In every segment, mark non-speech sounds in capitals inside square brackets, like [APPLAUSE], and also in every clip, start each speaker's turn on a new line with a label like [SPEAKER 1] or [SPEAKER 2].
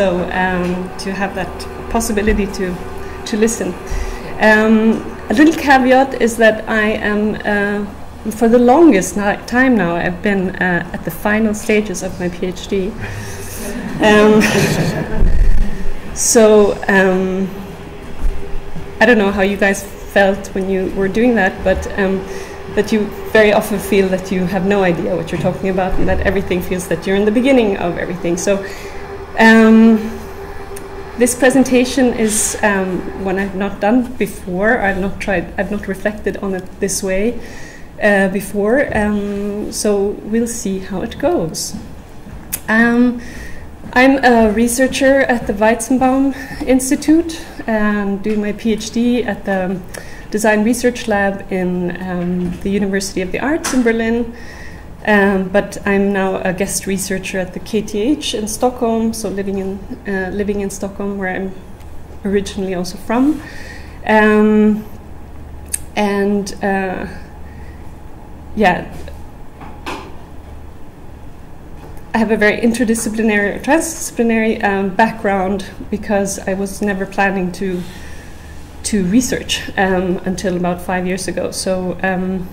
[SPEAKER 1] so um, to have that possibility to to listen. Um, a little caveat is that I am, uh, for the longest time now, I've been uh, at the final stages of my PhD. Um, so um, I don't know how you guys felt when you were doing that, but um, that you very often feel that you have no idea what you're talking about, and that everything feels that you're in the beginning of everything. So. Um, this presentation is um, one I've not done before. I've not tried. I've not reflected on it this way uh, before. Um, so we'll see how it goes. Um, I'm a researcher at the Weizenbaum Institute, and doing my PhD at the Design Research Lab in um, the University of the Arts in Berlin. Um, but I'm now a guest researcher at the KTH in Stockholm, so living in uh, living in Stockholm, where I'm originally also from, um, and uh, yeah, I have a very interdisciplinary, transdisciplinary um, background because I was never planning to to research um, until about five years ago. So um,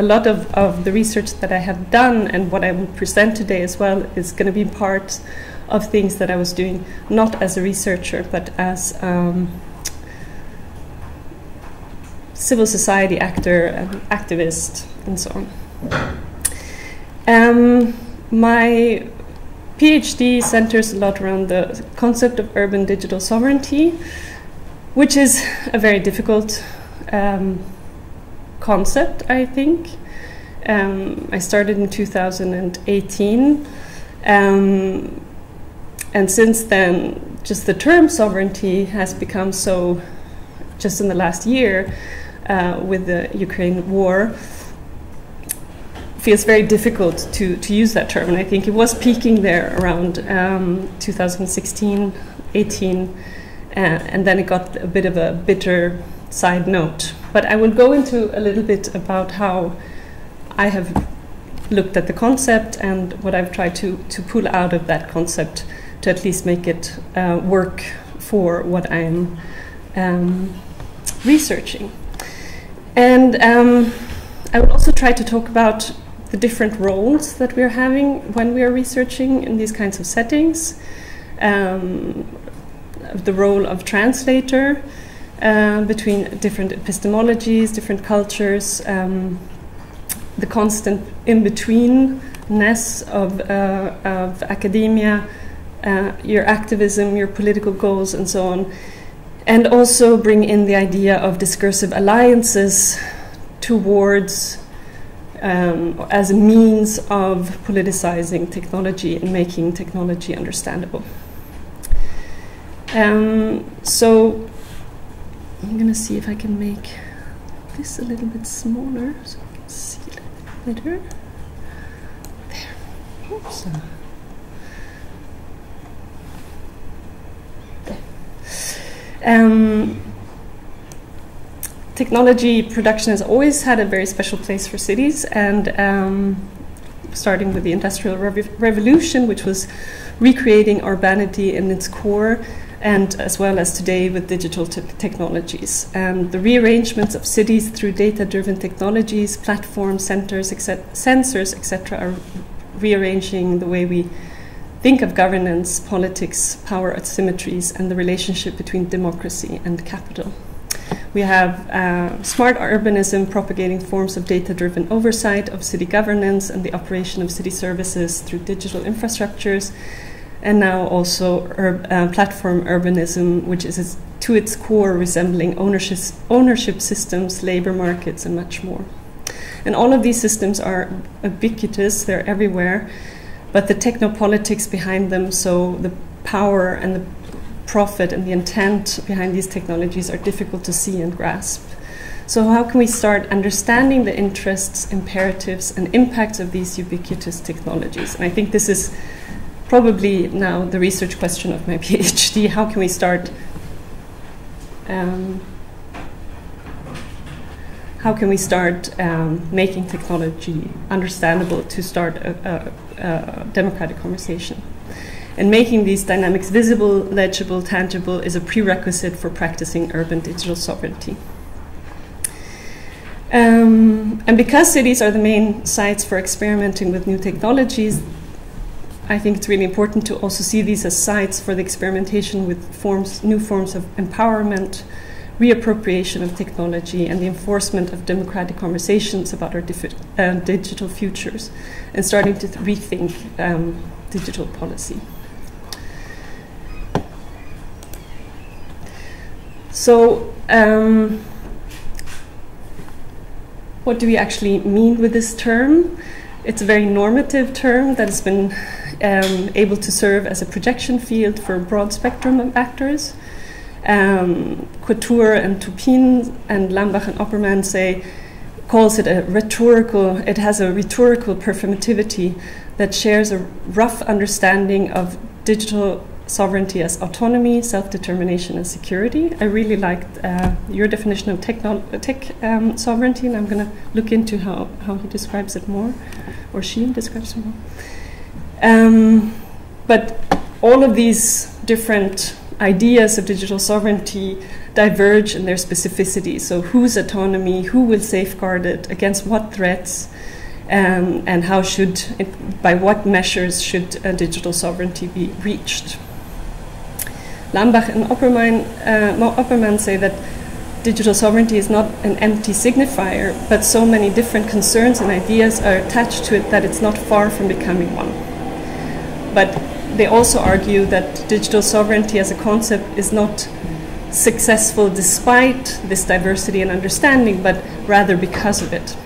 [SPEAKER 1] a lot of, of the research that I have done and what I will present today as well is going to be part of things that I was doing not as a researcher but as um, civil society actor and activist and so on. Um, my PhD centers a lot around the concept of urban digital sovereignty, which is a very difficult um, concept, I think. Um, I started in 2018. Um, and since then, just the term sovereignty has become so, just in the last year, uh, with the Ukraine war, feels very difficult to, to use that term. And I think it was peaking there around um, 2016, 18, uh, and then it got a bit of a bitter side note. But I will go into a little bit about how I have looked at the concept and what I've tried to, to pull out of that concept to at least make it uh, work for what I'm um, researching. And um, I will also try to talk about the different roles that we're having when we are researching in these kinds of settings. Um, the role of translator, uh, between different epistemologies, different cultures, um, the constant in betweenness of, uh, of academia, uh, your activism, your political goals, and so on. And also bring in the idea of discursive alliances towards, um, as a means of politicizing technology and making technology understandable. Um, so I'm gonna see if I can make this a little bit smaller so I can see it better. There. Oops. There. Um, technology production has always had a very special place for cities, and um, starting with the Industrial Rev Revolution, which was recreating urbanity in its core and as well as today with digital technologies. And the rearrangements of cities through data driven technologies, platforms, centers, sensors, etc., are rearranging the way we think of governance, politics, power asymmetries, and the relationship between democracy and capital. We have uh, smart urbanism propagating forms of data driven oversight of city governance and the operation of city services through digital infrastructures and now also ur- uh, platform urbanism, which is to its core resembling ownership, ownership systems, labor markets, and much more. And all of these systems are ubiquitous, they're everywhere, but the technopolitics behind them, so the power and the profit and the intent behind these technologies are difficult to see and grasp. So, how can we start understanding the interests, imperatives, and impacts of these ubiquitous technologies? And I think this is probably now the research question of my [LAUGHS] PhD. How can we start? Um, how can we start um, making technology understandable to start a, a, a, democratic conversation? And making these dynamics visible, legible, tangible is a prerequisite for practicing urban digital sovereignty. Um, and because cities are the main sites for experimenting with new technologies, I think it's really important to also see these as sites for the experimentation with forms, new forms of empowerment, reappropriation of technology, and the enforcement of democratic conversations about our uh, digital futures, and starting to rethink um, digital policy. So, um, what do we actually mean with this term? It's a very normative term that has been um, able to serve as a projection field for a broad spectrum of actors. Um, Couture and Toupin and Lambach and Oppermann say calls it a rhetorical. It has a rhetorical performativity that shares a rough understanding of digital sovereignty as autonomy, self determination, and security. I really liked uh, your definition of tech um, sovereignty, and I'm going to look into how, how he describes it more, or she describes it more. Um, but all of these different ideas of digital sovereignty diverge in their specificity. So, whose autonomy, who will safeguard it, against what threats, um, and how should, it, by what measures should digital sovereignty be reached? Lambach and Oppermann, uh, Oppermann say that digital sovereignty is not an empty signifier, but so many different concerns and ideas are attached to it that it's not far from becoming one. But they also argue that digital sovereignty as a concept is not successful despite this diversity and understanding, but rather because of it.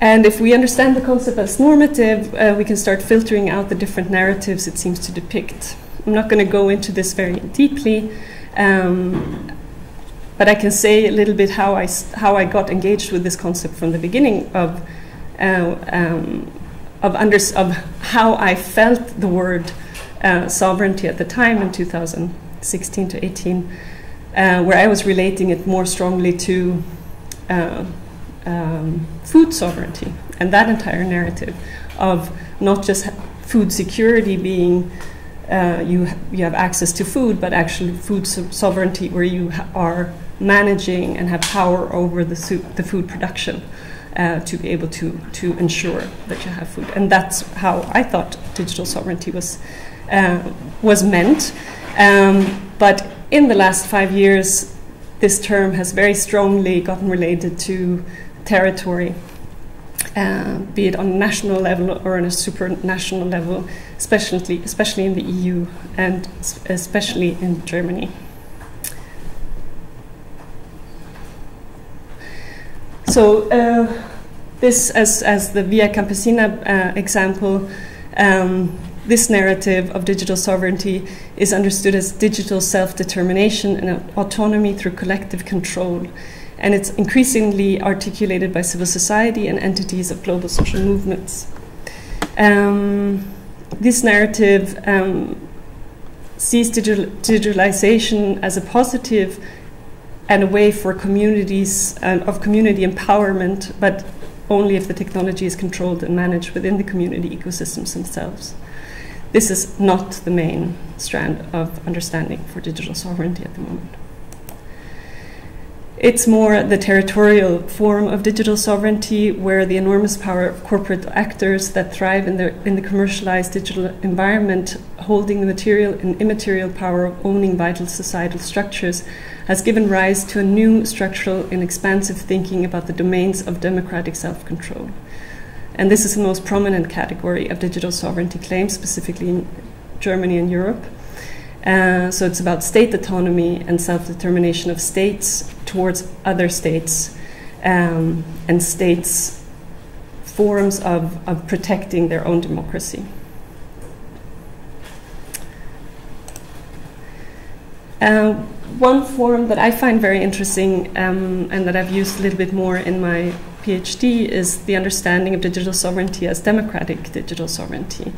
[SPEAKER 1] And if we understand the concept as normative, uh, we can start filtering out the different narratives it seems to depict. I'm not going to go into this very deeply, um, but I can say a little bit how I, how I got engaged with this concept from the beginning of, uh, um, of, under, of how I felt the word uh, sovereignty at the time in 2016 to 18, uh, where I was relating it more strongly to uh, um, food sovereignty and that entire narrative of not just food security being uh, you, you have access to food, but actually food so- sovereignty, where you are managing and have power over the, the food production uh, to be able to, to ensure that you have food. And that's how I thought digital sovereignty was, uh, was meant. Um, but in the last five years, this term has very strongly gotten related to territory uh, be it on a national level or on a supranational level, especially, especially in the EU and especially in Germany. So, uh, this, as, as the Via Campesina uh, example, um, this narrative of digital sovereignty is understood as digital self determination and autonomy through collective control and it's increasingly articulated by civil society and entities of global social movements. Um, this narrative um, sees digital, digitalization as a positive and a way for communities uh, of community empowerment, but only if the technology is controlled and managed within the community ecosystems themselves. This is not the main strand of understanding for digital sovereignty at the moment. It's more the territorial form of digital sovereignty, where the enormous power of corporate actors that thrive in the, in the commercialized digital environment, holding the material and immaterial power of owning vital societal structures, has given rise to a new structural and expansive thinking about the domains of democratic self control. And this is the most prominent category of digital sovereignty claims, specifically in Germany and Europe. Uh, so it's about state autonomy and self determination of states towards other states um, and states' forms of, of protecting their own democracy. Uh, one form that I find very interesting um, and that I've used a little bit more in my PhD is the understanding of digital sovereignty as democratic digital sovereignty.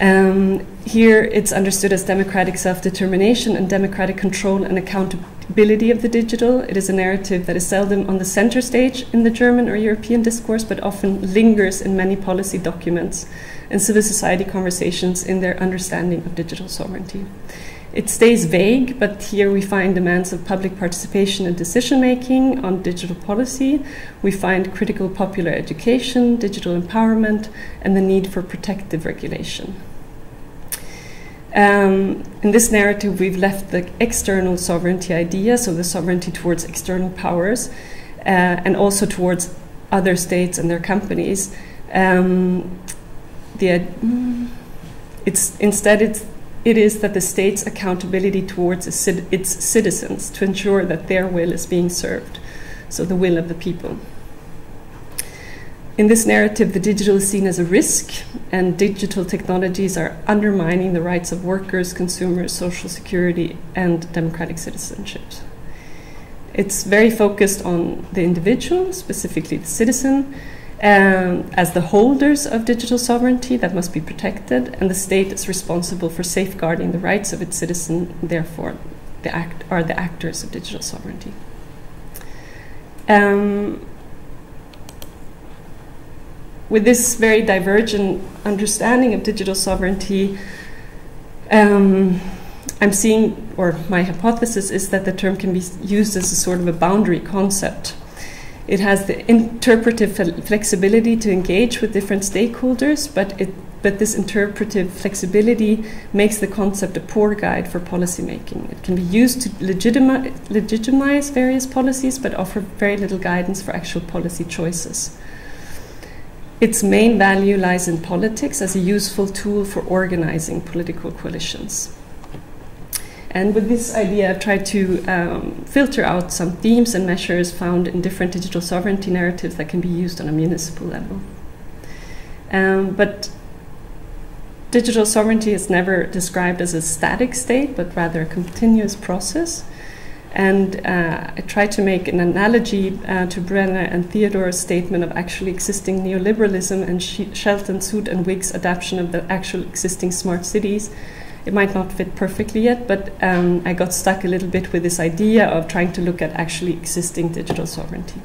[SPEAKER 1] Um, here, it's understood as democratic self determination and democratic control and accountability of the digital. It is a narrative that is seldom on the center stage in the German or European discourse, but often lingers in many policy documents and civil society conversations in their understanding of digital sovereignty. It stays vague, but here we find demands of public participation and decision making on digital policy. We find critical popular education, digital empowerment, and the need for protective regulation. Um, in this narrative, we've left the external sovereignty idea, so the sovereignty towards external powers, uh, and also towards other states and their companies. Um, the, it's instead it's it is that the state's accountability towards its citizens to ensure that their will is being served, so the will of the people. In this narrative, the digital is seen as a risk, and digital technologies are undermining the rights of workers, consumers, social security, and democratic citizenship. It's very focused on the individual, specifically the citizen, um, as the holders of digital sovereignty that must be protected, and the state is responsible for safeguarding the rights of its citizen, therefore, the act are the actors of digital sovereignty. Um, with this very divergent understanding of digital sovereignty, um, I'm seeing, or my hypothesis is that the term can be used as a sort of a boundary concept it has the interpretive flexibility to engage with different stakeholders, but it but this interpretive flexibility makes the concept a poor guide for policymaking. It can be used to legitimize, legitimize various policies, but offer very little guidance for actual policy choices. Its main value lies in politics as a useful tool for organizing political coalitions. And with this idea, I've tried to um, filter out some themes and measures found in different digital sovereignty narratives that can be used on a municipal level. Um, but digital sovereignty is never described as a static state, but rather a continuous process. And uh, I tried to make an analogy uh, to Brenner and Theodore's statement of actually existing neoliberalism and Shelton, Zook, and Wiig's adaptation of the actual existing smart cities it might not fit perfectly yet, but um, I got stuck a little bit with this idea of trying to look at actually existing digital sovereignty.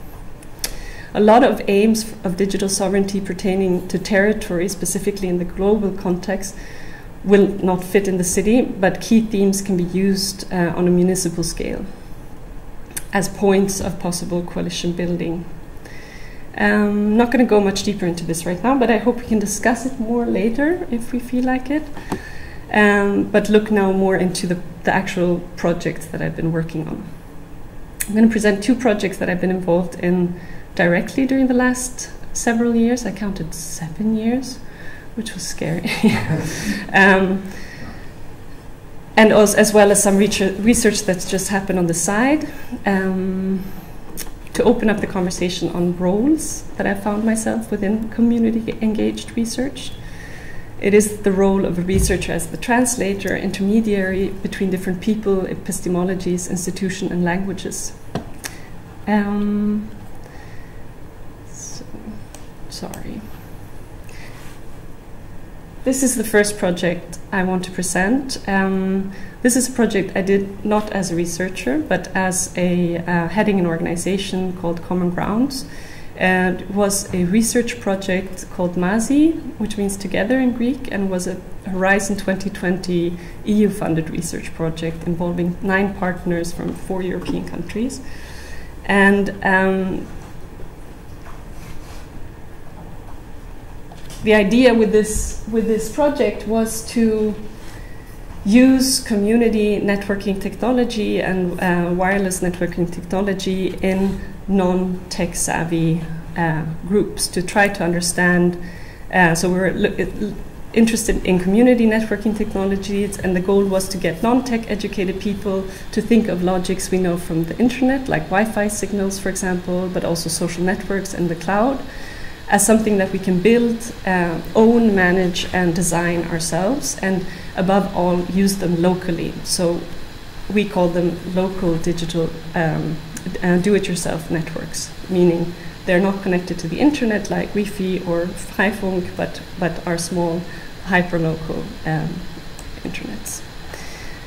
[SPEAKER 1] A lot of aims of digital sovereignty pertaining to territory, specifically in the global context, will not fit in the city, but key themes can be used uh, on a municipal scale as points of possible coalition building. I'm um, not going to go much deeper into this right now, but I hope we can discuss it more later if we feel like it um, but look now more into the, the actual projects that I've been working on. I'm going to present two projects that I've been involved in directly during the last several years. I counted seven years, which was scary. [LAUGHS] um, and also, as well as some research that's just happened on the side um, to open up the conversation on roles that I found myself within community engaged research. It is the role of a researcher as the translator, intermediary between different people, epistemologies, institution, and languages. Um, so, sorry. This is the first project I want to present. Um, this is a project I did not as a researcher, but as a uh, heading an organization called Common Grounds and it was a research project called MAZI, which means together in Greek, and was a Horizon 2020 EU funded research project involving nine partners from four European countries. And um, the idea with this, with this project was to use community networking technology and uh, wireless networking technology in non tech savvy uh, groups to try to understand. Uh, so we were interested in community networking technologies, and the goal was to get non tech educated people to think of logics we know from the internet, like Wi Fi signals, for example, but also social networks and the cloud, as something that we can build, uh, own, manage, and design ourselves, and above all, use them locally. So we call them local digital um, uh, do-it-yourself networks, meaning they're not connected to the internet like Wi-Fi or Freifunk, but but are small hyperlocal um, internets.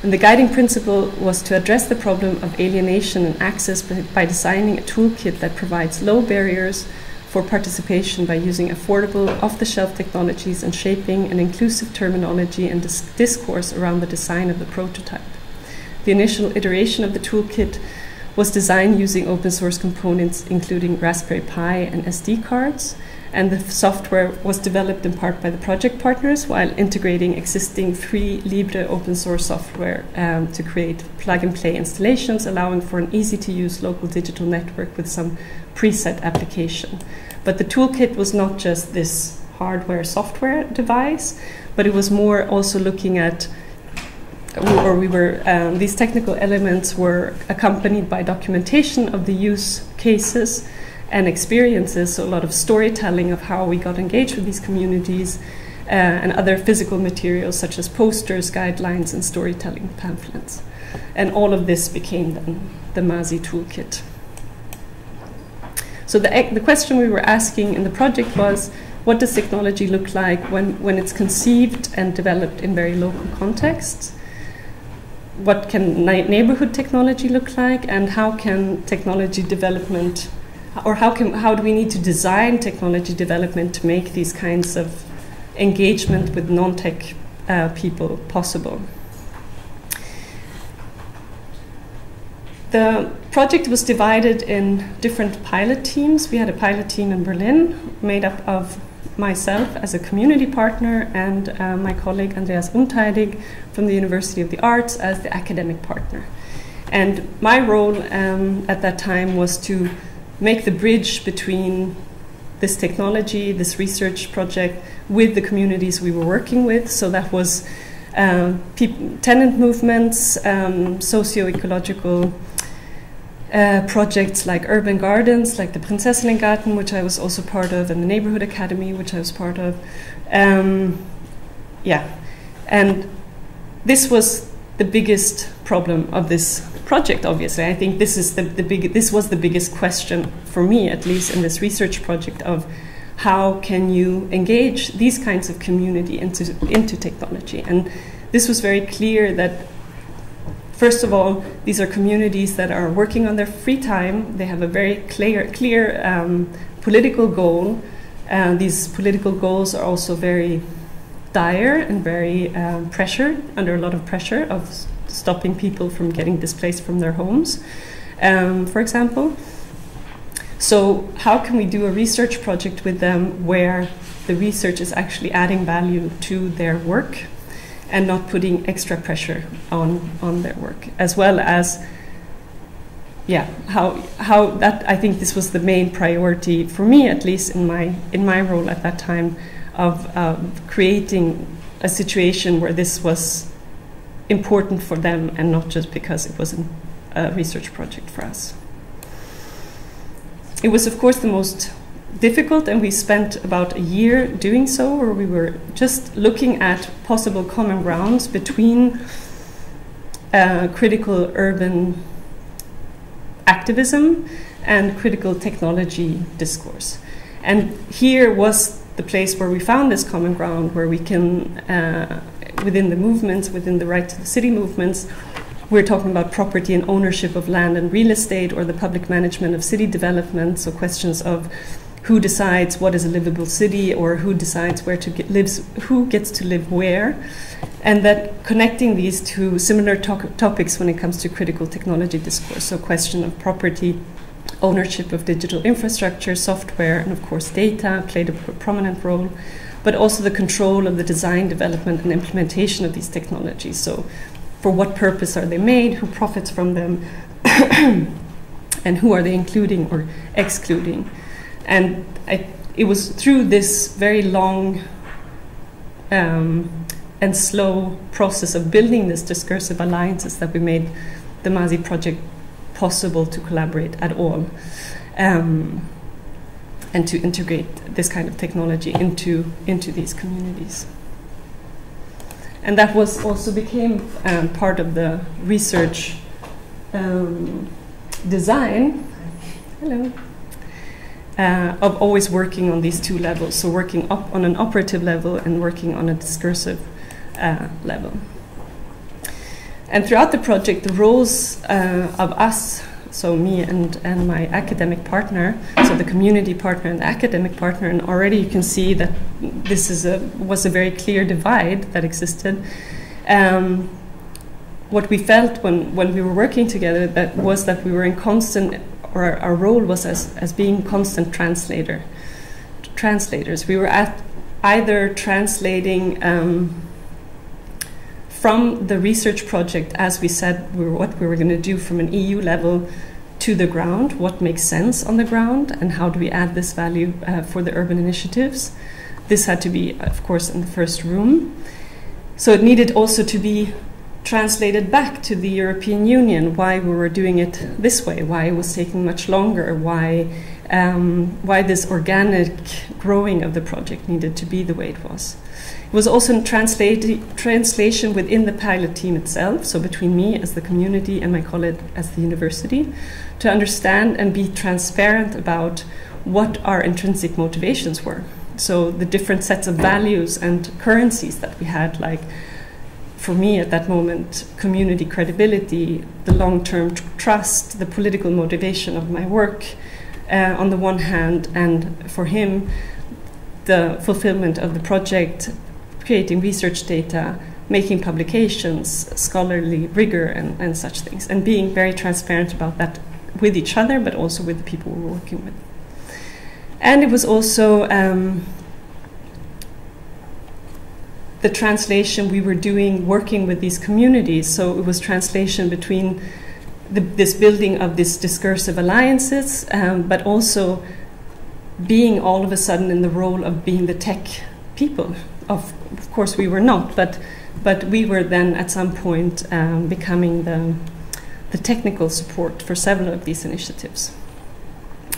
[SPEAKER 1] And the guiding principle was to address the problem of alienation and access by designing a toolkit that provides low barriers for participation by using affordable, off the shelf technologies and shaping an inclusive terminology and dis discourse around the design of the prototype. The initial iteration of the toolkit was designed using open source components, including Raspberry Pi and SD cards, and the software was developed in part by the project partners while integrating existing free Libre open source software um, to create plug and play installations, allowing for an easy to use local digital network with some preset application. But the toolkit was not just this hardware software device, but it was more also looking at or we were um, these technical elements were accompanied by documentation of the use cases and experiences, so a lot of storytelling of how we got engaged with these communities, uh, and other physical materials such as posters, guidelines, and storytelling pamphlets. And all of this became then the mazi toolkit. So the, the question we were asking in the project was, what does technology look like when, when it's conceived and developed in very local contexts? What can neighborhood technology look like, and how can technology development or how can how do we need to design technology development to make these kinds of engagement with non-tech uh, people possible? The project was divided in different pilot teams. We had a pilot team in Berlin made up of myself as a community partner and uh, my colleague Andreas Unteidig from the University of the Arts as the academic partner. And my role um, at that time was to make the bridge between this technology, this research project, with the communities we were working with. So that was um, tenant movements, um, socio ecological uh, projects like urban gardens, like the Prinzessinnengarten, which I was also part of, and the Neighborhood Academy, which I was part of. Um, yeah, and this was the biggest problem of this project, obviously. I think this is the, the big this was the biggest question for me, at least in this research project of how can you engage these kinds of community into into technology. And this was very clear that first of all, these are communities that are working on their free time. They have a very clear clear um, political goal. And these political goals are also very dire and very um, pressured, under a lot of pressure of stopping people from getting displaced from their homes, um, for example. So, how can we do a research project with them where the research is actually adding value to their work and not putting extra pressure on, on their work, as well as yeah, how how that I think this was the main priority for me, at least in my in my role at that time, of creating a situation where this was important for them and not just because it was a research project for us. It was, of course, the most difficult, and we spent about a year doing so, where we were just looking at possible common grounds between uh, critical urban activism and critical technology discourse. And here was the place where we found this common ground, where we can uh, within the movements, within the right to the city movements, we're talking about property and ownership of land and real estate or the public management of city development. So questions of who decides what is a livable city or who decides where to get lives, who gets to live where, and that connecting these to similar to- topics when it comes to critical technology discourse. So question of property, ownership of digital infrastructure, software, and of course data played a prominent role but also the control of the design, development, and implementation of these technologies. So, for what purpose are they made? Who profits from them? [COUGHS] and who are they including or excluding? And I, it was through this very long um, and slow process of building this discursive alliances that we made the Mazi project possible to collaborate at all. Um, and to integrate this kind of technology into, into these communities. And that was also became um, part of the research um, design. Hello. Uh, of always working on these two levels, so working up on an operative level and working on a discursive uh, level. And throughout the project, the roles uh, of us, so me and, and my academic partner, so the community partner and the academic partner, and already you can see that this is a, was a very clear divide that existed. Um, what we felt when, when we were working together that was that we were in constant or our role was as, as being constant translator translators. We were at either translating um, from the research project as we said we were, what we were going to do from an eu level to the ground what makes sense on the ground and how do we add this value uh, for the urban initiatives. This had to be of course in the first room. So it needed also to be translated back to the European Union why we were doing it this way, why it was taking much longer, why um, why this organic growing of the project needed to be the way it was. It was also translation within the pilot team itself, so between me as the community and my colleague as the university, to understand and be transparent about what our intrinsic motivations were. So the different sets of values and currencies that we had, like for me at that moment, community credibility, the long term tr- trust, the political motivation of my work uh, on the one hand, and for him, the fulfillment of the project, creating research data, making publications, scholarly rigor, and, and such things, and being very transparent about that with each other, but also with the people we're working with. And it was also um, the translation we were doing working with these communities. So it was translation between the, this building of these discursive alliances, um, but also being all of a sudden in the role of being the tech people. Of, of course, we were not, but but we were then at some point um, becoming the the technical support for several of these initiatives.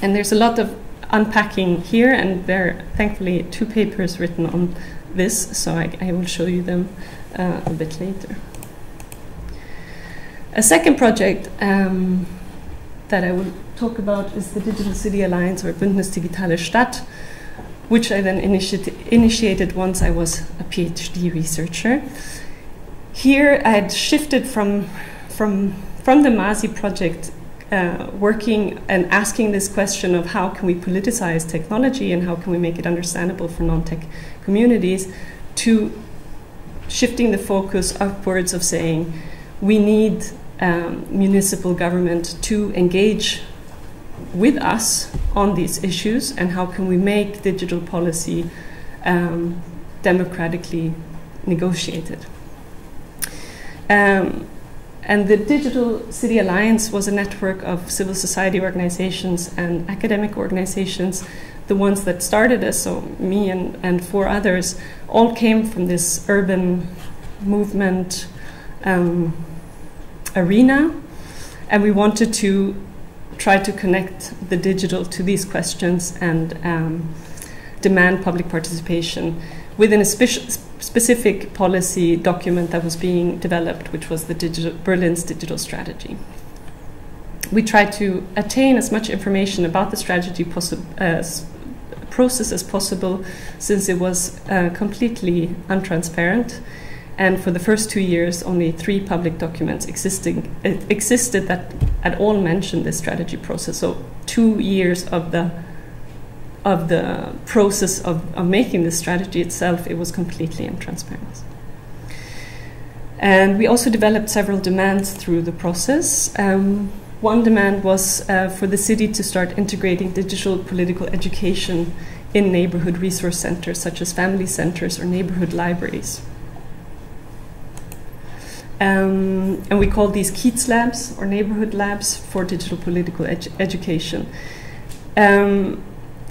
[SPEAKER 1] And there's a lot of unpacking here, and there are thankfully two papers written on this, so I, I will show you them uh, a bit later. A second project um, that I will talk about is the Digital City Alliance or Bündnis Digitale Stadt, which I then initiati initiated once I was a PhD researcher. Here I had shifted from, from, from the MAZI project uh, working and asking this question of how can we politicize technology and how can we make it understandable for non-tech communities to shifting the focus upwards of saying we need um, municipal government to engage with us on these issues and how can we make digital policy um, democratically negotiated. Um, and the Digital City Alliance was a network of civil society organizations and academic organizations. The ones that started us, so me and, and four others, all came from this urban movement um, arena. And we wanted to try to connect the digital to these questions and um, demand public participation within a spe- specific policy document that was being developed, which was the digital, Berlin's digital strategy. We tried to attain as much information about the strategy as process as possible, since it was uh, completely untransparent. And for the first two years, only three public documents existing existed that at all mentioned this strategy process. So two years of the of the process of, of making the strategy itself, it was completely untransparent. And we also developed several demands through the process. Um, one demand was uh, for the city to start integrating digital political education in neighborhood resource centers, such as family centers or neighborhood libraries. Um, and we call these Kiez labs or neighborhood labs for digital political edu education. Um,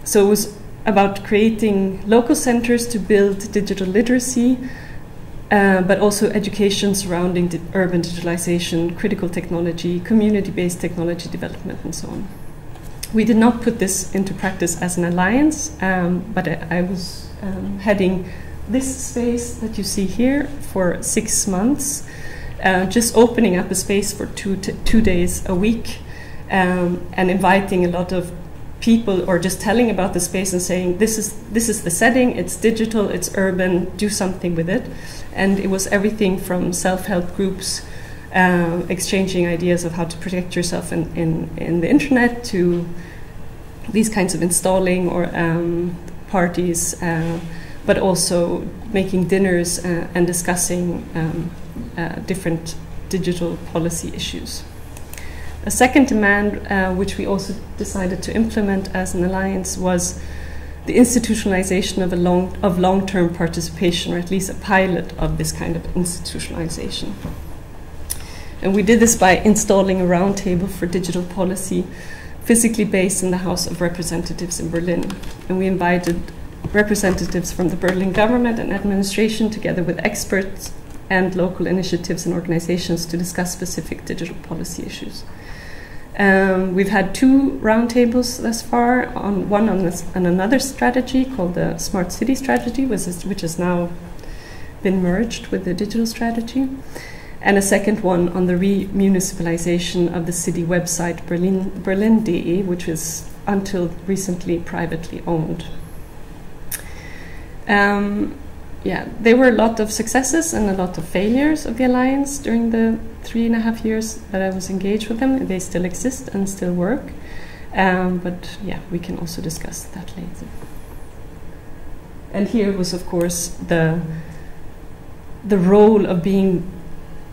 [SPEAKER 1] so it was about creating local centers to build digital literacy, uh, but also education surrounding di urban digitalization, critical technology, community based technology development, and so on. We did not put this into practice as an alliance, um, but I, I was um, heading this space that you see here for six months, uh, just opening up a space for two, two days a week um, and inviting a lot of people or just telling about the space and saying this is this is the setting it's digital it's urban do something with it. And it was everything from self-help groups uh, exchanging ideas of how to protect yourself in, in, in the internet to these kinds of installing or um, parties uh, but also making dinners uh, and discussing um, uh, different digital policy issues a second demand, uh, which we also decided to implement as an alliance, was the institutionalization of, a long, of long-term participation, or at least a pilot of this kind of institutionalization. And we did this by installing a roundtable for digital policy, physically based in the House of Representatives in Berlin. And we invited representatives from the Berlin government and administration, together with experts and local initiatives and organizations, to discuss specific digital policy issues. Um, we've had two roundtables thus far, on one on, this, on another strategy called the Smart City Strategy, which, is, which has now been merged with the digital strategy, and a second one on the remunicipalization of the city website Berlin, Berlin.de, which was until recently privately owned. Um, yeah, there were a lot of successes and a lot of failures of the alliance during the three and a half years that I was engaged with them. They still exist and still work. Um, but yeah, we can also discuss that later. And here was, of course, the the role of being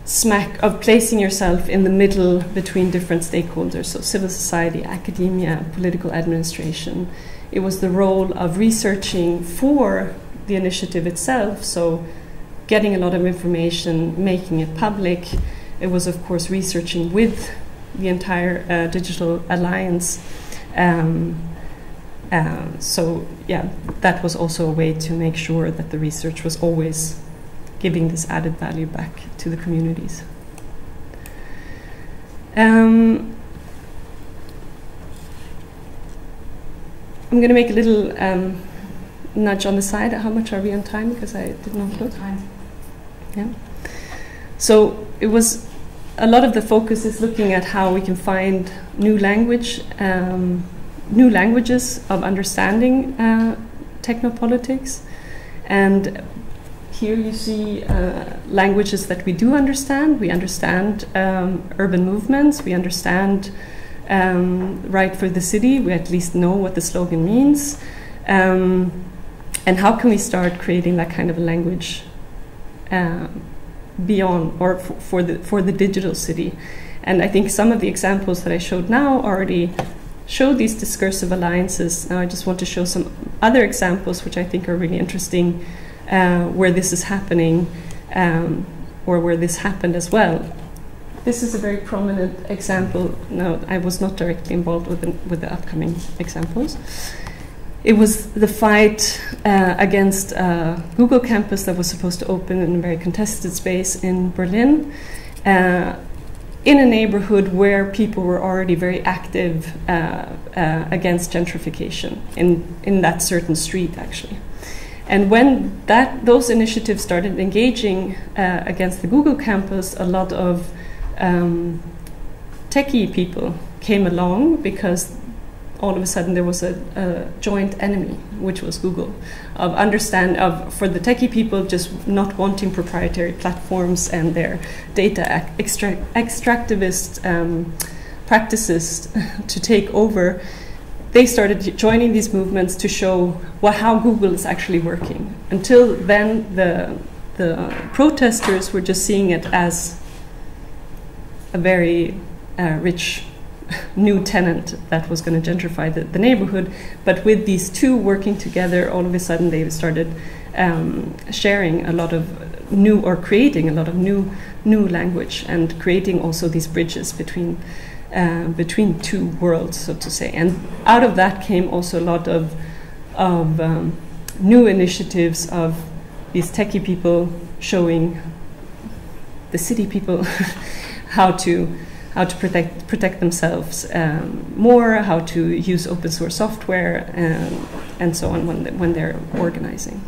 [SPEAKER 1] smack of placing yourself in the middle between different stakeholders, so civil society, academia, political administration. It was the role of researching for the initiative itself. So, getting a lot of information, making it public. It was, of course, researching with the entire uh, digital alliance. Um, uh, so, yeah, that was also a way to make sure that the research was always giving this added value back to the communities. Um, I'm going to make a little um, nudge on the side. How much are we on time? Because I did not look. Yeah. So it was a lot of the focus is looking at how we can find new language, um, new languages of understanding uh, technopolitics, and here you see uh, languages that we do understand. We understand um, urban movements. We understand um, right for the city. We at least know what the slogan means. Um, and how can we start creating that kind of a language uh, beyond or for the for the digital city? And I think some of the examples that I showed now already show these discursive alliances. Now I just want to show some other examples which I think are really interesting, uh, where this is happening, um, or where this happened as well. This is a very prominent example. No, I was not directly involved with the, with the upcoming examples it was the fight uh, against uh, Google campus that was supposed to open in a very contested space in Berlin, uh, in a neighborhood where people were already very active uh, uh, against gentrification in in that certain street actually. And when that those initiatives started engaging uh, against the Google campus, a lot of um, techie people came along because all of a sudden there was a, a, joint enemy, which was Google, of understand of for the techie people just not wanting proprietary platforms and their data extra, extractivist um, practices [LAUGHS] to take over. They started joining these movements to show what, how Google is actually working. Until then, the the protesters were just seeing it as a very uh, rich new tenant that was going to gentrify the, the, neighborhood. But with these two working together, all of a sudden they started um, sharing a lot of new or creating a lot of new new language and creating also these bridges between uh, between two worlds, so to say. And out of that came also a lot of of um, new initiatives of these techie people showing the city people [LAUGHS] how to how to protect protect themselves um, more, how to use open source software, and, um, and so on when, they, when they're organizing.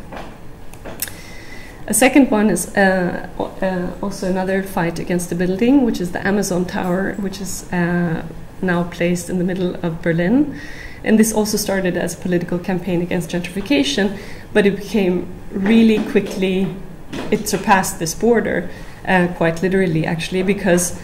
[SPEAKER 1] A second one is uh, uh, also another fight against the building, which is the Amazon Tower, which is uh, now placed in the middle of Berlin. And this also started as a political campaign against gentrification, but it became really quickly, it surpassed this border, uh, quite literally actually, because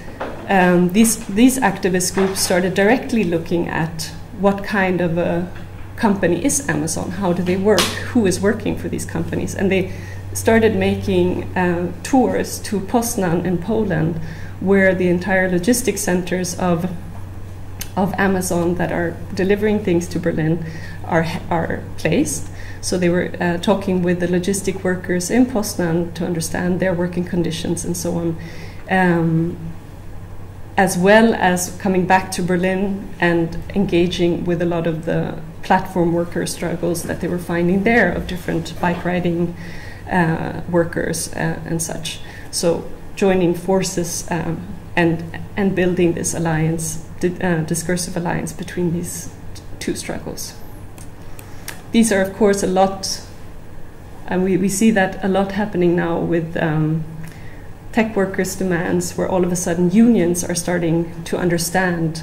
[SPEAKER 1] um, these, these activist groups started directly looking at what kind of a company is Amazon, how do they work, who is working for these companies. And they started making uh, tours to Poznan in Poland, where the entire logistics centers of of Amazon that are delivering things to Berlin are, are placed. So they were uh, talking with the logistic workers in Poznan to understand their working conditions and so on, um, as well as coming back to Berlin and engaging with a lot of the platform worker struggles that they were finding there of different bike riding uh, workers uh, and such. So joining forces um, and and building this alliance uh, discursive alliance between these two struggles. These are, of course, a lot, and we, we see that a lot happening now with um, tech workers' demands, where all of a sudden unions are starting to understand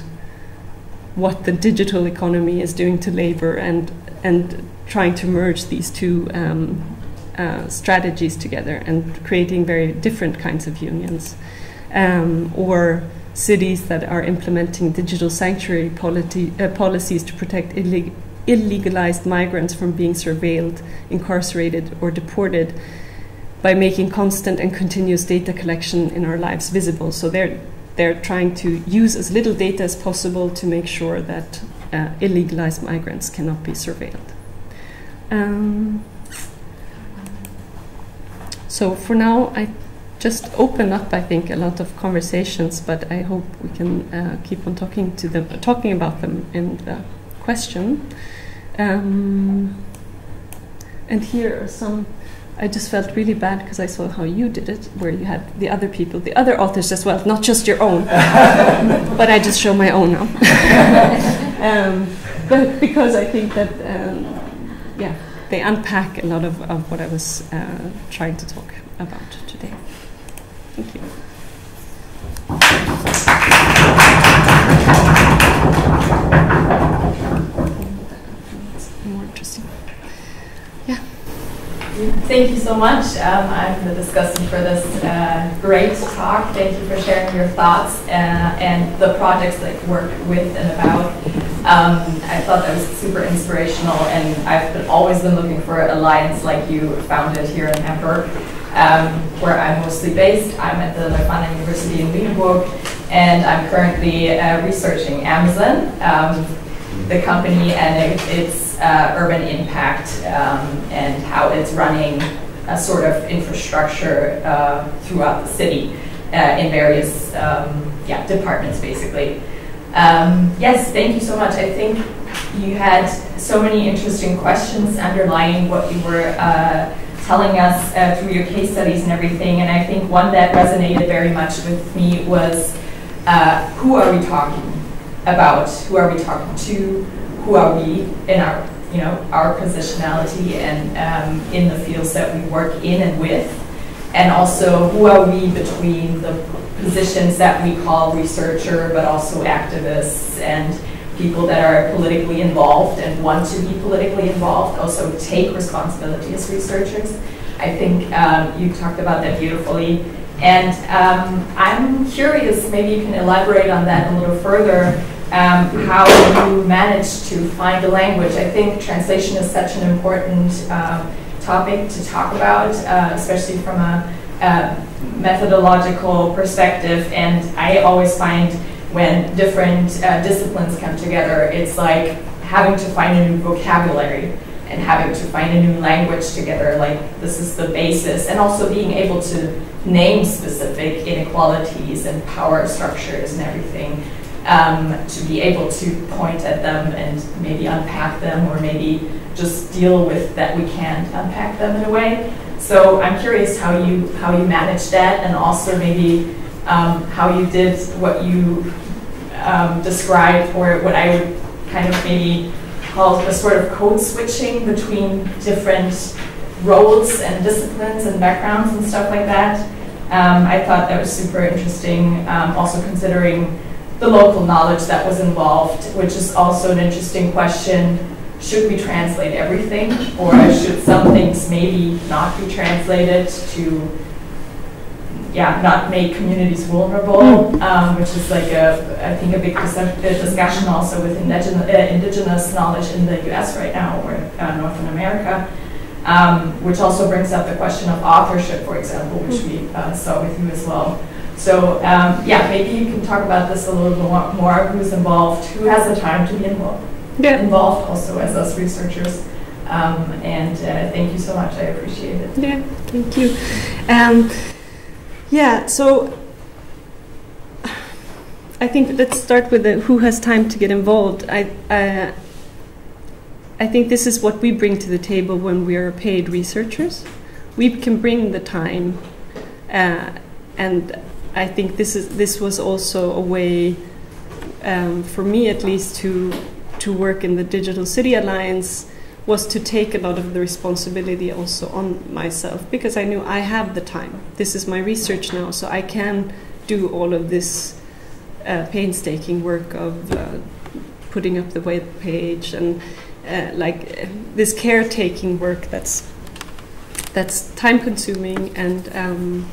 [SPEAKER 1] what the digital economy is doing to labor and, and trying to merge these two um, uh, strategies together and creating very different kinds of unions. Um, or cities that are implementing digital sanctuary uh, policies to protect illeg illegalized migrants from being surveilled, incarcerated, or deported by making constant and continuous data collection in our lives visible. So they're, they're trying to use as little data as possible to make sure that uh, illegalized migrants cannot be surveilled. Um, so for now, I just open up, I think, a lot of conversations, but I hope we can uh, keep on talking to them, talking about them in the question. Um, and here are some. I just felt really bad because I saw how you did it, where you had the other people, the other authors as well, not just your own. [LAUGHS] but I just show my own now. [LAUGHS] um, but because I think that, um, yeah, they unpack a lot of, of what I was uh, trying to talk about today. Thank you.
[SPEAKER 2] Thank you so much. Um, I'm the discussant for this uh, great talk. Thank you for sharing your thoughts uh, and the projects that you worked with and about. Um, I thought that was super inspirational, and I've been, always been looking for an alliance like you founded here in Hamburg um, where I'm mostly based. I'm at the Leuphana University in Lüneburg, and I'm currently uh, researching Amazon, um, the company, and it, its uh, urban impact um, and how it's running a sort of infrastructure uh, throughout the city uh, in various um, yeah, departments, basically. Um, yes, thank you so much. I think you had so many interesting questions underlying what you were uh, telling us uh, through your case studies and everything. And I think one that resonated very much with me was uh, who are we talking about? Who are we talking to? Who are we in our, you know, our positionality and um, in the fields that we work in and with? And also, who are we between the positions that we call researcher, but also activists and people that are politically involved and want to be politically involved also take responsibility as researchers. I think um, you talked about that beautifully. And um, I'm curious, maybe you can elaborate on that a little further, um, how you managed to find a language. I think translation is such an important um, topic to talk about, uh, especially from a, a methodological perspective. And I always find when different uh, disciplines come together, it's like having to find a new vocabulary and having to find a new language together. Like this is the basis, and also being able to name specific inequalities and power structures and everything. Um, to be able to point at them and maybe unpack them, or maybe just deal with that we can't unpack them in a way. So I'm curious how you how you manage that, and also maybe um, how you did what you um, described, or what I would kind of maybe call a sort of code switching between different roles and disciplines and backgrounds and stuff like that. Um, I thought that was super interesting, um, also considering the local knowledge that was involved, which is also an interesting question. Should we translate everything, or should some things maybe not be translated to, yeah, not make communities vulnerable, mm. um, which is like a, I think a big discussion also with indigenous, uh, indigenous knowledge in the U.S. right now or uh, Northern America. Um, which also brings up the question of authorship, for example, which we uh, saw with you as well. So um, yeah, maybe you can talk about this a little bit more. Who's involved? Who has the time to be involved? Yeah. Involved also as us researchers. Um, and uh, thank you so much. I appreciate it.
[SPEAKER 1] Yeah, thank you. Um, yeah, so I think let's start with the who has time to get involved. I. Uh, I think this is what we bring to the table when we are paid researchers. We can bring the time, uh, and I think this is this was also a way um, for me, at least, to to work in the Digital City Alliance was to take a lot of the responsibility also on myself because I knew I have the time. This is my research now, so I can do all of this uh, painstaking work of uh, putting up the web page and uh, like this caretaking work that's that's time consuming and um,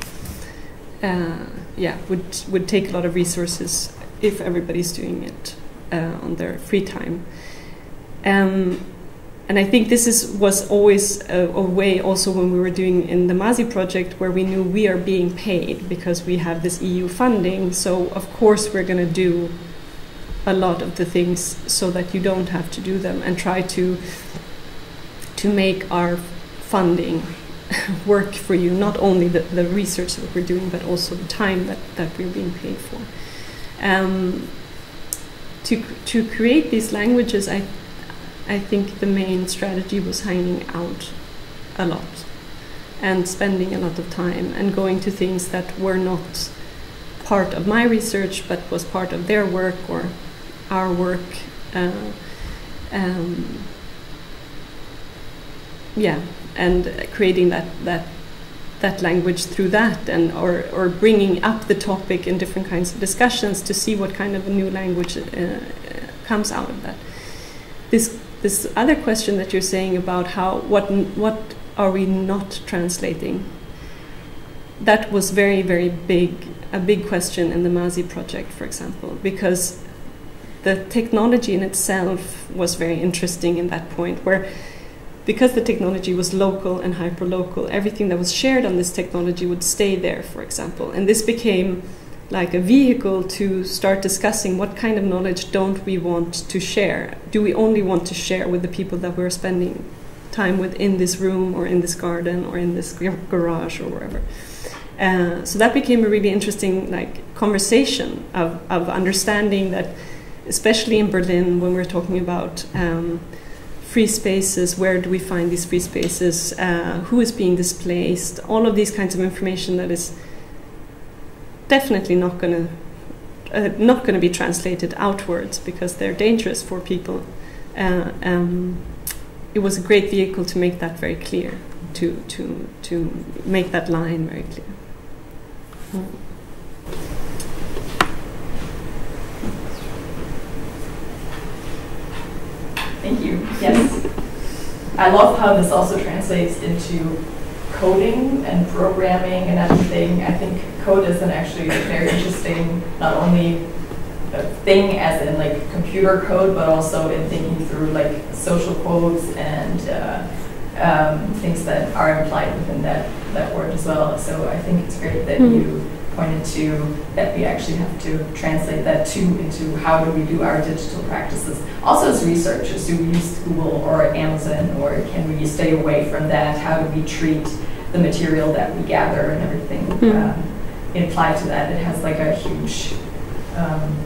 [SPEAKER 1] uh, yeah, would would take a lot of resources if everybody's doing it uh, on their free time. Um, and I think this is was always a, a, way also when we were doing in the Mazi project where we knew we are being paid because we have this EU funding. So of course we're going to do a lot of the things so that you don't have to do them and try to to make our funding [LAUGHS] work for you, not only the, the research that we're doing, but also the time that, that we're being paid for. Um, to, to create these languages, I, I think the main strategy was hanging out a lot and spending a lot of time and going to things that were not part of my research but was part of their work or our work. Uh, um, yeah, and creating that that that language through that and or, or bringing up the topic in different kinds of discussions to see what kind of a new language uh, comes out of that. This this other question that you're saying about how what what are we not translating? That was very very big a big question in the Mazi project for example because the technology in itself was very interesting in that point where because the technology was local and hyperlocal, everything that was shared on this technology would stay there, for example. And this became like a vehicle to start discussing what kind of knowledge don't we want to share? Do we only want to share with the people that we're spending time with in this room or in this garden or in this garage or wherever? Uh, so that became a really interesting like conversation of, of understanding that, especially in Berlin, when we're talking about um, free spaces, where do we find these free spaces, uh, who is being displaced, all of these kinds of information that is definitely not going to uh, not going to be translated outwards because they're dangerous for people. Uh, um, it was a great vehicle to make that very clear, to to to make that line very clear.
[SPEAKER 2] Thank you. Yes. I love how this also translates into coding and programming and everything. I think code is an actually very interesting, not only thing as in like computer code, but also in thinking through like social codes and uh, um, things that are implied within that, that word as well. So I think it's great that mm -hmm. you pointed to that we actually have to translate that too into how do we do our digital practices. Also as researchers, do we use Google or Amazon or can we stay away from that? How do we treat the material that we gather and everything mm. um, to that? It has like a huge, um,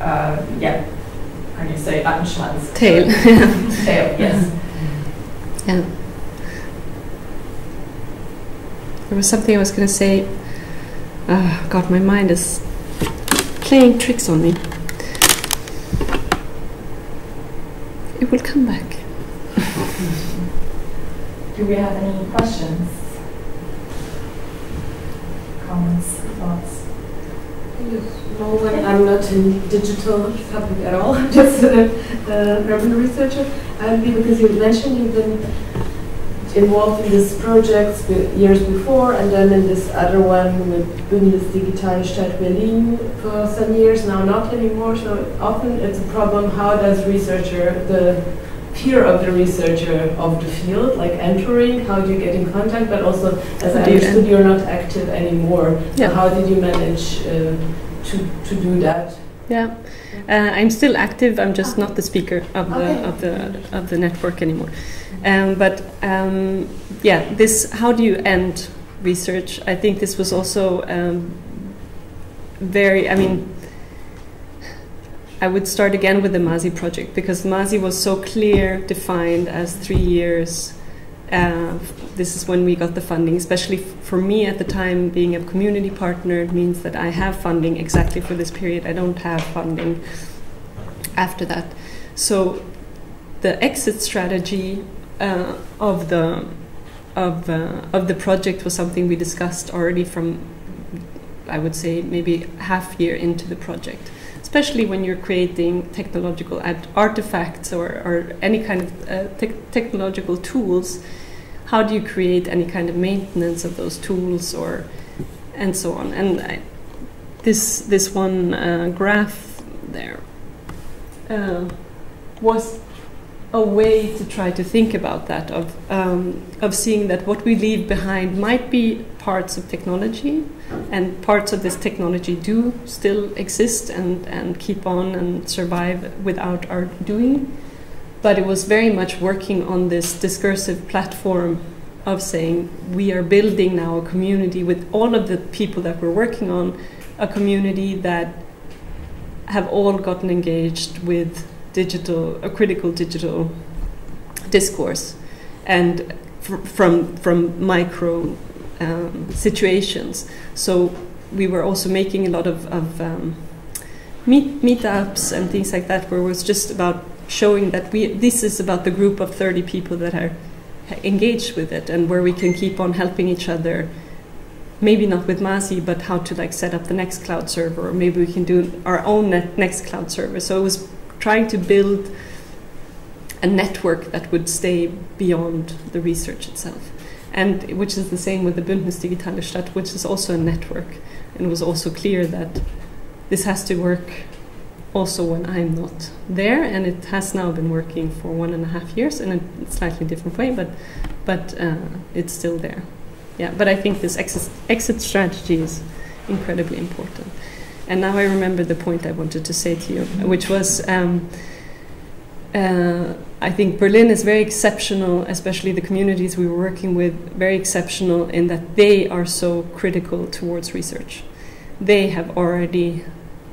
[SPEAKER 2] uh, yeah, how do you say, Rattenschwanz?
[SPEAKER 1] Tail. [LAUGHS]
[SPEAKER 2] Tail, yes.
[SPEAKER 1] Yeah. There was something I was going to say Oh, God, my mind is playing tricks on me. It will come back. [LAUGHS]
[SPEAKER 2] Do we have any questions? Comments, thoughts?
[SPEAKER 3] No, I'm not in digital topic at all, [LAUGHS] just a, a urban researcher. Um, because you mentioned you've been involved in this project years before, and then in this other one with Bündnis Digitale Stadt Berlin for some years, now not anymore. So often it's a problem, how does researcher, the peer of the researcher of the field, like entering, how do you get in contact, but also, as I understood, you're not active anymore. Yeah. So how did you manage uh, to, to do that?
[SPEAKER 1] Yeah. Uh, I'm still active. I'm just not the speaker of the okay. of the of the network anymore. Um, but um, yeah, this how do you end research? I think this was also um, very. I mean, I would start again with the Mazi project because Mazi was so clear, defined as three years. Uh, this is when we got the funding, especially for me at the time, being a community partner, means that I have funding exactly for this period. I don't have funding after that. So the exit strategy uh, of the of uh, of the project was something we discussed already from I would say maybe half year into the project. Especially when you're creating technological artifacts or, or any kind of uh, te technological tools how do you create any kind of maintenance of those tools or and so on? And I, this this one uh, graph there uh, was a way to try to think about that of um, of seeing that what we leave behind might be parts of technology and parts of this technology do still exist and, and keep on and survive without our doing. But it was very much working on this discursive platform of saying we are building now a community with all of the people that we're working on a community that have all gotten engaged with digital, a critical digital discourse, and fr from from micro um, situations. So we were also making a lot of, of um, meet meetups and things like that, where it was just about showing that we this is about the group of 30 people that are engaged with it, and where we can keep on helping each other. Maybe not with MAZI, but how to like set up the Nextcloud server, or maybe we can do our own Nextcloud server. So it was trying to build a network that would stay beyond the research itself. And which is the same with the Bündnis Digitale Stadt, which is also a network. And it was also clear that this has to work also when I'm not there, and it has now been working for one and a half years in a slightly different way, but but uh, it's still there. Yeah, but I think this exit, exit strategy is incredibly important. And now I remember the point I wanted to say to you, which was um, uh, I think Berlin is very exceptional, especially the communities we were working with, very exceptional in that they are so critical towards research. They have already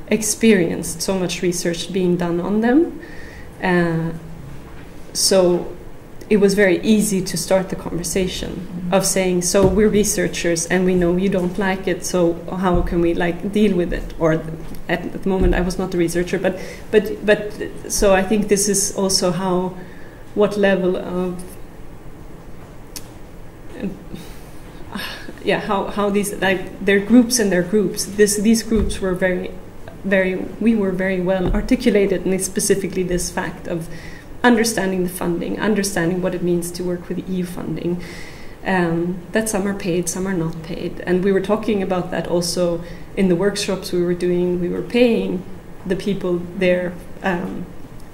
[SPEAKER 1] experienced so much research being done on them. Uh, so it was very easy to start the conversation mm-hmm. of saying, so we're researchers and we know you don't like it, so how can we like deal with it? Or at, at the moment, I was not a researcher, but but but so I think this is also how, what level of [SIGHS] yeah how how these like their groups and their groups this these groups were very very we were very well articulated and specifically this fact of understanding the funding, understanding what it means to work with EU funding. Um, that some are paid, some are not paid. And we were talking about that also in the workshops we were doing. We were paying the people there um,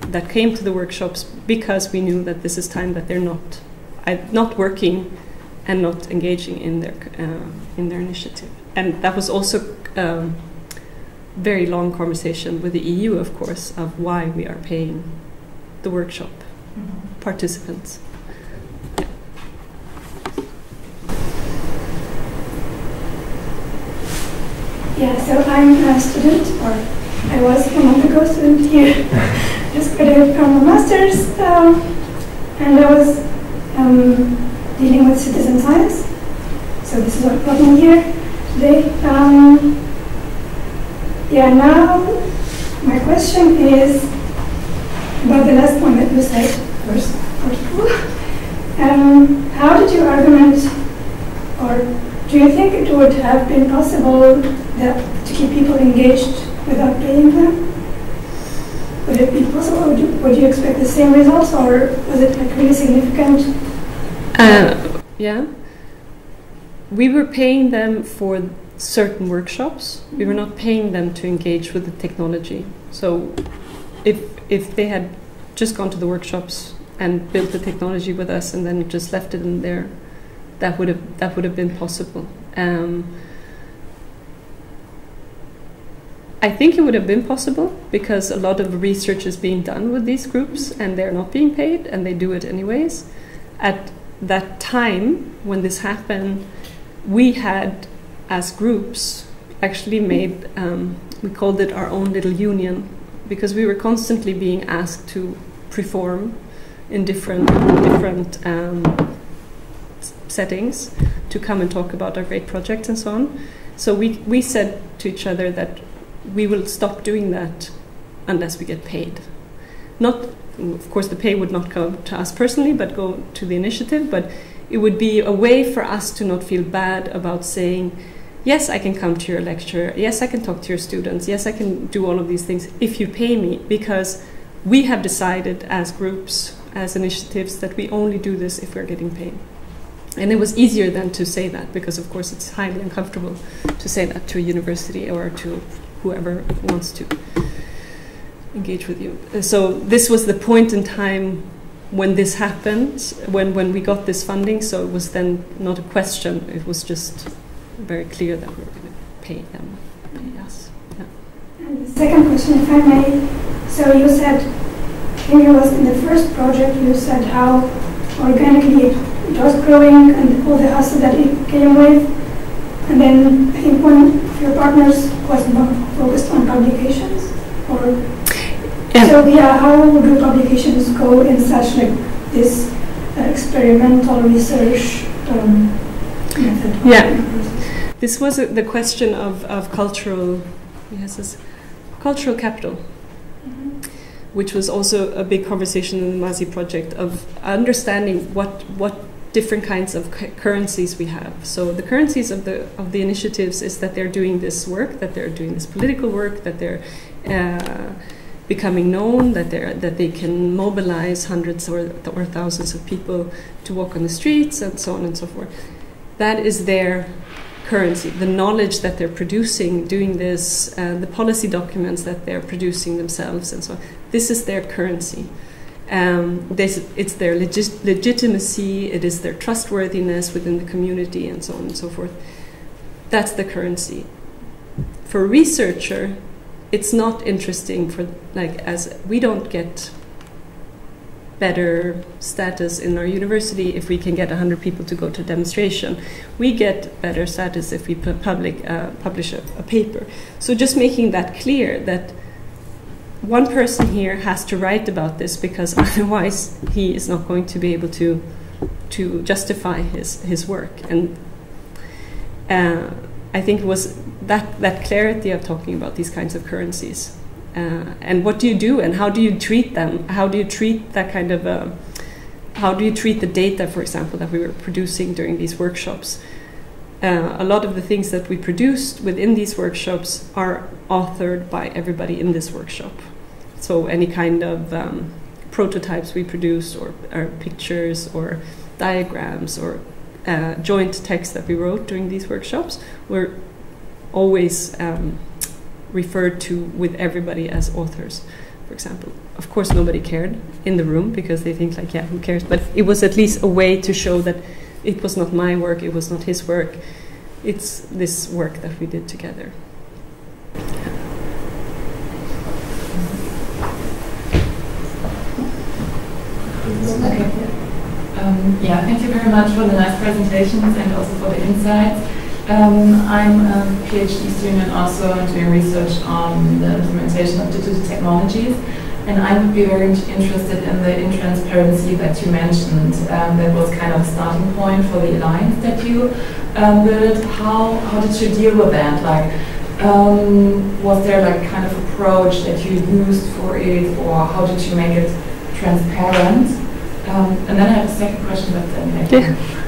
[SPEAKER 1] that came to the workshops because we knew that this is time that they're not uh, not working and not engaging in their uh, in their initiative. And that was also um, very long conversation with the EU, of course, of why we are paying the workshop mm -hmm. participants.
[SPEAKER 4] Yeah, so I'm a student, or I was a month ago student here, [LAUGHS] just graduated from a master's, um, and I was um, dealing with citizen science. So this is what brought me here today. Um, yeah, now my question is about the last point that you said, first, of all. Um, how did you argument, or do you you think it would have been possible that to keep people engaged without paying them? Would it be possible? Would you, would you expect the same results, or was it like really significant?
[SPEAKER 1] Uh, yeah. We were paying them for certain workshops. We were not paying them to engage with the technology. So, if if they had just gone to the workshops and built the technology with us and then just left it in there, that would have that would have been possible. Um, I think it would have been possible because a lot of research is being done with these groups and they're not being paid and they do it anyways. At that time when this happened, we had, as groups, actually made, um, we called it our own little union because we were constantly being asked to perform in different, different um, settings to come and talk about our great projects and so on. So we, we said to each other that we will stop doing that unless we get paid. Not, of course, the pay would not come to us personally, but go to the initiative. But it would be a way for us to not feel bad about saying, yes, I can come to your lecture. Yes, I can talk to your students. Yes, I can do all of these things if you pay me, because we have decided as groups, as initiatives, that we only do this if we're getting paid. And it was easier then to say that because, of course, it's highly uncomfortable to say that to a university or to whoever wants to engage with you. So this was the point in time when this happened, when, when we got this funding. So it was then not a question, it was just very clear that we're going to pay them, pay us.
[SPEAKER 4] Yeah. And the second question, if I may. So you said, when you was in the first project, you said how organically it, it was growing and all the hassle that it came with. And then I think one of your partners was more focused on publications, or yeah. so yeah. How do publications go in such like this uh, experimental research um?
[SPEAKER 1] Yeah, this was a, the question of, of cultural, yes, this cultural capital. Mm-hmm. Which was also a big conversation in the Mazi project of understanding what what different kinds of currencies we have. So the currencies of the of the initiatives is that they're doing this work, that they're doing this political work, that they're uh, becoming known, that they that they can mobilize hundreds or, or thousands of people to walk on the streets and so on and so forth. That is their currency, the knowledge that they're producing, doing this, uh, the policy documents that they're producing themselves, and so on. This is their currency. Um, it's their legis- legitimacy, it is their trustworthiness within the community, and so on and so forth. That's the currency. For a researcher, it's not interesting for like as we don't get better status in our university if we can get 100 people to go to a demonstration. We get better status if we public, uh, publish a, a paper. So just making that clear that one person here has to write about this because [LAUGHS] otherwise he is not going to be able to to justify his his work and uh, I think it was that that clarity of talking about these kinds of currencies uh, and what do you do and how do you treat them? How do you treat that kind of uh, how do you treat the data for example that we were producing during these workshops? Uh, a lot of the things that we produced within these workshops are authored by everybody in this workshop. So any kind of um, prototypes we produce, or, or, pictures, or diagrams, or uh, joint text that we wrote during these workshops were always um, referred to with everybody as authors. For example, of course, nobody cared in the room because they think like, yeah, who cares? But it was at least a way to show that it was not my work, it was not his work. It's this work that we did together.
[SPEAKER 2] Okay. Um, yeah, thank you very much for the nice presentations and also for the insights. Um, I'm a PhD student also doing research on the implementation of digital technologies. And I would be very interested in the intransparency that you mentioned. Um, that was kind of a starting point for the alliance that you um, built. How, how did you deal with that? Like, um, was there like kind of approach that you used for it, or how did you make it transparent? Um, and then I have a second question, but then
[SPEAKER 1] yeah.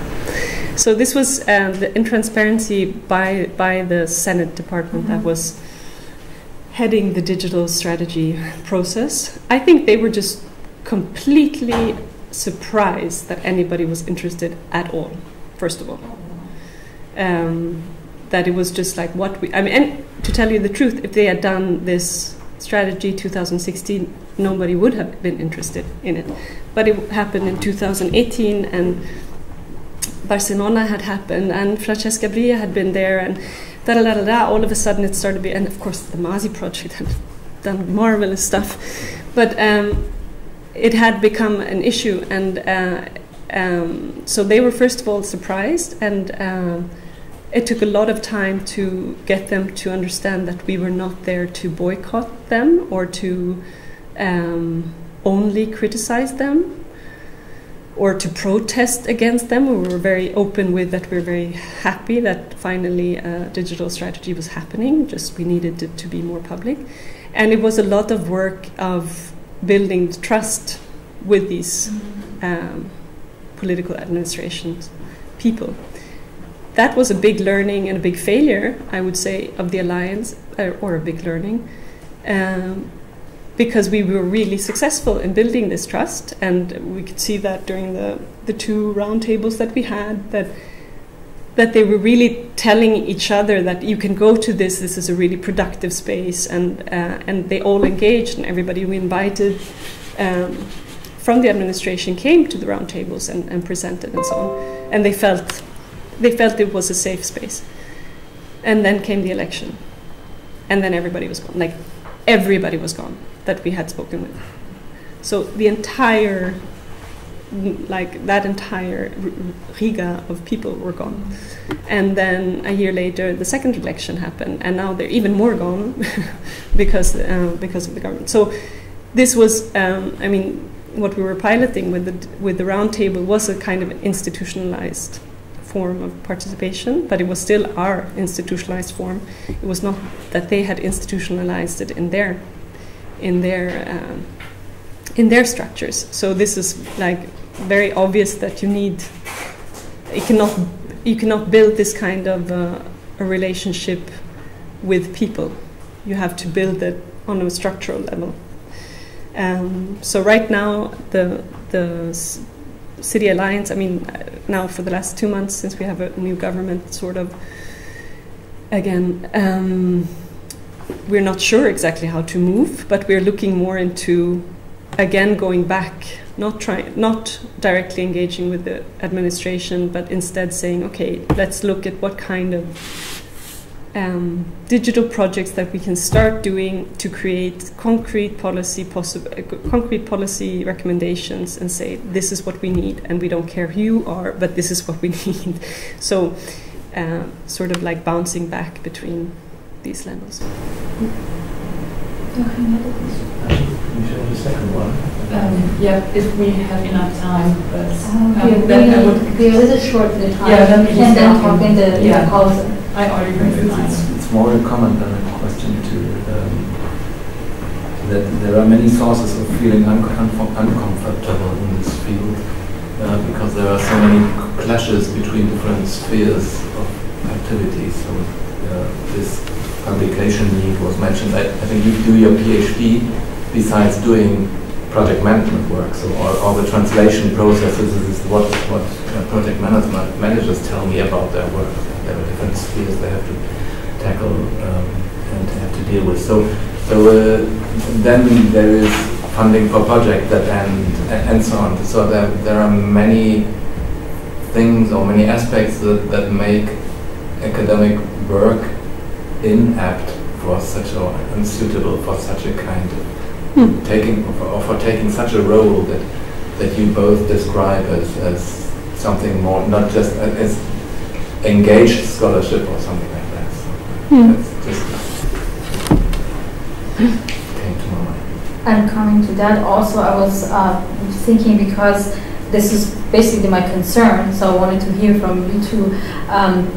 [SPEAKER 1] So this was um, the intransparency by by the Senate department that was heading the digital strategy process. I think they were just completely surprised that anybody was interested at all. First of all, um, that it was just like what we. I mean, and to tell you the truth, if they had done this strategy 2016, nobody would have been interested in it. But it happened in 2018, and Barcelona had happened, and Francesca Bria had been there, and da da da da. All of a sudden, it started to be, and of course, the Mazi project had [LAUGHS] done marvelous stuff, but um, it had become an issue, and uh, um, so they were first of all surprised, and uh, it took a lot of time to get them to understand that we were not there to boycott them or to um, only criticize them or to protest against them. We were very open with that. We are very happy that finally a digital strategy was happening. Just we needed it to be more public, and it was a lot of work of building trust with these um, political administrations people. That was a big learning and a big failure, I would say, of the alliance, uh, or a big learning. Um, because we were really successful in building this trust, and we could see that during the, the two roundtables that we had that that they were really telling each other that you can go to this. This is a really productive space, and uh, and they all engaged, and everybody we invited um, from the administration came to the roundtables and, and presented and so on, and they felt they felt it was a safe space. And then came the election, and then everybody was gone. Like everybody was gone that we had spoken with. So the entire, like that entire Riga of people were gone. And then a year later, the second election happened, and now they're even more gone [LAUGHS] because uh, because of the government. So this was, um, I mean, what we were piloting with the with the roundtable was a kind of institutionalized form of participation, but it was still our institutionalized form. It was not that they had institutionalized it in their in their um, in their structures. So this is like very obvious that you need you cannot you cannot build this kind of uh, a relationship with people. You have to build it on a structural level. Um, so right now the the city alliance. I mean, uh, now for the last two months since we have a new government, sort of again. Um, we're not sure exactly how to move, but we're looking more into again going back, not trying, not directly engaging with the administration, but instead saying, okay, let's look at what kind of um, digital projects that we can start doing to create concrete policy concrete policy recommendations, and say this is what we need, and we don't care who you are, but this is what we [LAUGHS] need. so, uh, sort of like bouncing back between these levels.
[SPEAKER 5] the second one.
[SPEAKER 2] Um, yeah, if we have enough time, but um,
[SPEAKER 6] we,
[SPEAKER 2] then I would.
[SPEAKER 6] we are a little short for the time.
[SPEAKER 2] Yeah, then we
[SPEAKER 6] and
[SPEAKER 2] just
[SPEAKER 6] then talk in the,
[SPEAKER 2] yeah.
[SPEAKER 6] in the pause.
[SPEAKER 2] I already
[SPEAKER 5] It's,
[SPEAKER 2] raised mine.
[SPEAKER 5] it's, it's more a comment than a question to um, that there are many sources of feeling unco- unfo- uncomfortable in this field uh, because there are so many clashes between different spheres of activity. So uh, this publication need was mentioned. I, I think you do your PhD besides doing project management work. So all, all the translation processes is what what uh, project management managers tell me about their work. There are different spheres they have to tackle um, and have to deal with. So so uh, then there is funding for project that and and so on. So there there are many things or many aspects that, that make academic work inapt for such or unsuitable for such a kind of
[SPEAKER 1] Hmm.
[SPEAKER 5] taking or for taking such a role that that you both describe as, as something more not just as engaged scholarship or something like that. So
[SPEAKER 1] Hmm.
[SPEAKER 5] that's just came to my mind.
[SPEAKER 6] And coming to that, also I was uh, thinking because this is basically my concern, so I wanted to hear from you two. Um,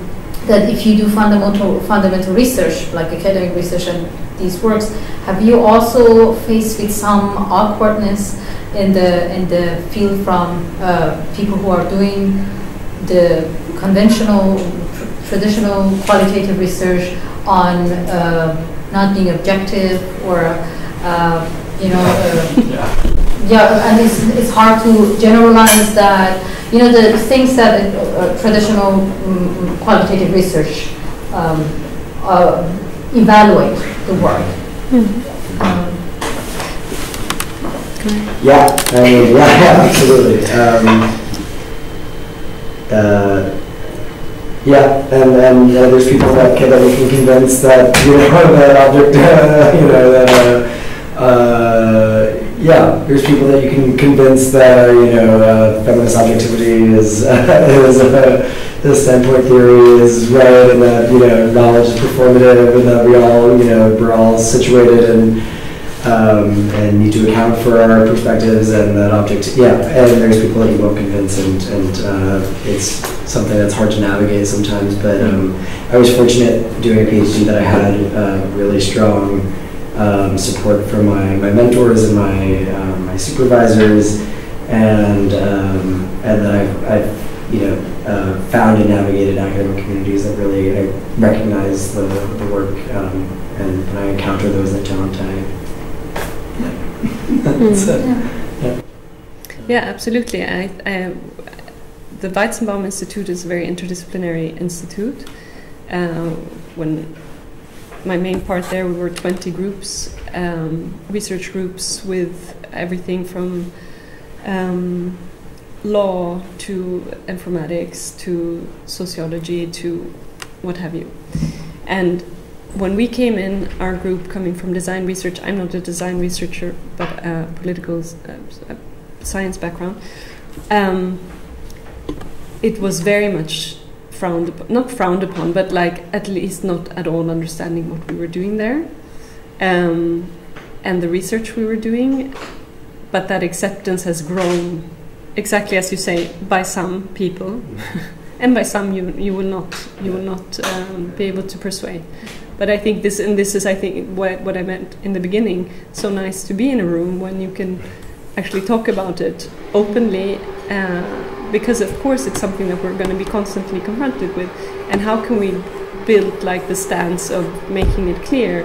[SPEAKER 6] that if you do fundamental fundamental research, like academic research and these works, have you also faced with some awkwardness in the in the field from uh, people who are doing the conventional, tr- traditional qualitative research on uh, not being objective or, uh, you know, uh, [LAUGHS]
[SPEAKER 5] Yeah.
[SPEAKER 6] yeah, and it's, it's hard to generalize that, you know, the things that uh, uh, traditional mm, qualitative research um, uh, evaluate the work. Um,
[SPEAKER 7] Yeah, I mean, yeah, yeah, [LAUGHS] absolutely. Um, uh, yeah, and, and uh, there's people that can, that we can convince that, you know, [LAUGHS] that object, uh, [LAUGHS] you know, that, uh, uh, yeah, there's people that you can convince that, you know, uh, feminist objectivity is, [LAUGHS] is uh, the standpoint theory is right and that, you know, knowledge is performative and that we all, you know, we're all situated and, um, and need to account for our perspectives and that object. Yeah, and there's people that you won't convince, and, and uh, it's something that's hard to navigate sometimes. But um, I was fortunate doing a PhD that I had uh, really strong um, support from my, my mentors and my um, my supervisors, and um, and then I've, I've you know uh, found and navigated academic communities that really I recognize the, the work, um, and when I encounter those that don't, I that's it.
[SPEAKER 1] Yeah, absolutely. I, I, the Weizenbaum Institute is a very interdisciplinary institute. Uh, when my main part there, we were 20 groups, um, research groups with everything from um, law to informatics to sociology to what have you. And when we came in, our group coming from design research, I'm not a design researcher, but a political uh, science background, um, it was very much frowned upon, not frowned upon, but like at least not at all understanding what we were doing there um, and the research we were doing. But that acceptance has grown, exactly as you say, by some people. [LAUGHS] and by some you, you will not you will not um, be able to persuade but I think this, and this is, I think, what, what I meant in the beginning. So nice to be in a room when you can actually talk about it openly, uh, because of course it's something that we're going to be constantly confronted with. And how can we build like the stance of making it clear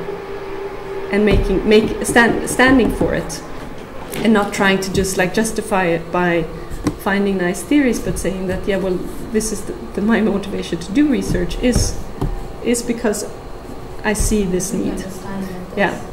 [SPEAKER 1] and making make stand, standing for it, and not trying to just like justify it by finding nice theories, but saying that yeah, well, this is the, the my motivation to do research is is because I see this need.
[SPEAKER 6] understanding of this.
[SPEAKER 1] Yeah.